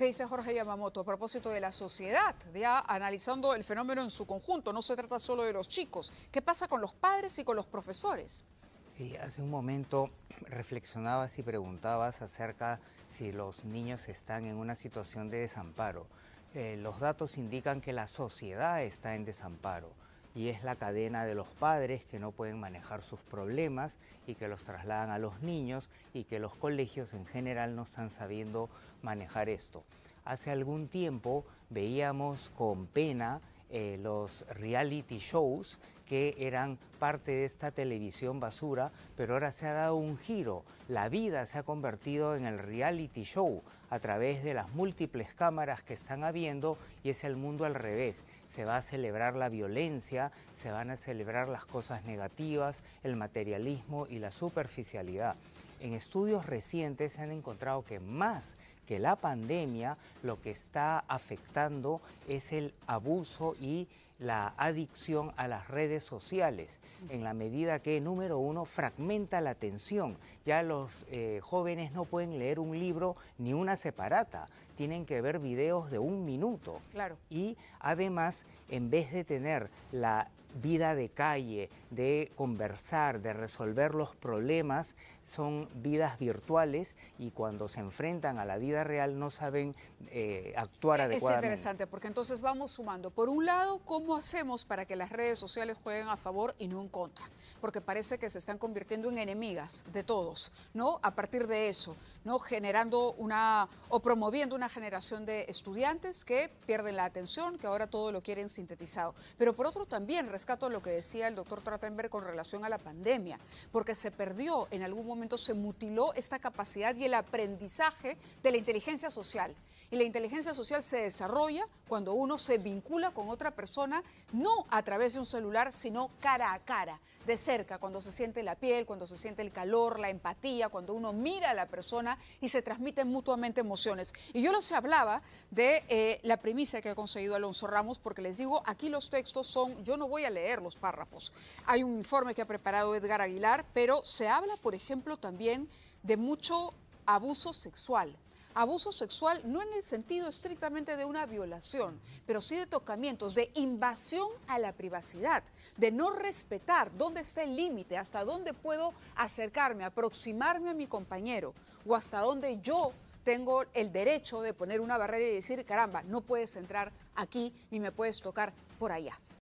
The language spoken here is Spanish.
¿Qué dice Jorge Yamamoto a propósito de la sociedad? Ya analizando el fenómeno en su conjunto, no se trata solo de los chicos. ¿Qué pasa con los padres y con los profesores? Sí, hace un momento reflexionabas y preguntabas acerca si los niños están en una situación de desamparo. Eh, los datos indican que la sociedad está en desamparo y es la cadena de los padres que no pueden manejar sus problemas y que los trasladan a los niños y que los colegios en general no están sabiendo manejar esto. Hace algún tiempo veíamos con pena eh, los reality shows que eran parte de esta televisión basura, pero ahora se ha dado un giro. La vida se ha convertido en el reality show a través de las múltiples cámaras que están habiendo y es el mundo al revés. Se va a celebrar la violencia, se van a celebrar las cosas negativas, el materialismo y la superficialidad. En estudios recientes se han encontrado que más que la pandemia lo que está afectando es el abuso y la adicción a las redes sociales, en la medida que, número uno, fragmenta la atención. Ya los eh, jóvenes no pueden leer un libro ni una separata, tienen que ver videos de un minuto. Claro. Y además, en vez de tener la vida de calle, de conversar, de resolver los problemas, son vidas virtuales y cuando se enfrentan a la vida real no saben eh, actuar adecuadamente. Es interesante porque entonces vamos sumando. Por un lado, ¿cómo hacemos para que las redes sociales jueguen a favor y no en contra? Porque parece que se están convirtiendo en enemigas de todos, ¿no? A partir de eso, ¿no? Generando una o promoviendo una generación de estudiantes que pierden la atención, que ahora todo lo quieren sintetizado. Pero por otro también rescato lo que decía el doctor Trottenberg con relación a la pandemia, porque se perdió en algún momento, se mutiló esta capacidad y el aprendizaje de la inteligencia social. Y la inteligencia social se desarrolla cuando uno se vincula con otra persona, no a través de un celular, sino cara a cara, de cerca, cuando se siente la piel, cuando se siente el calor, la empatía, cuando uno mira a la persona y se transmiten mutuamente emociones. Y yo los hablaba de eh, la primicia que ha conseguido Alonso Ramos, porque les digo, aquí los textos son, yo no voy a leer los párrafos. Hay un informe que ha preparado Edgar Aguilar, pero se habla, por ejemplo, también de mucho abuso sexual. Abuso sexual no en el sentido estrictamente de una violación, pero sí de tocamientos, de invasión a la privacidad, de no respetar dónde está el límite, hasta dónde puedo acercarme, aproximarme a mi compañero o hasta dónde yo tengo el derecho de poner una barrera y decir, caramba, no puedes entrar aquí ni me puedes tocar por allá.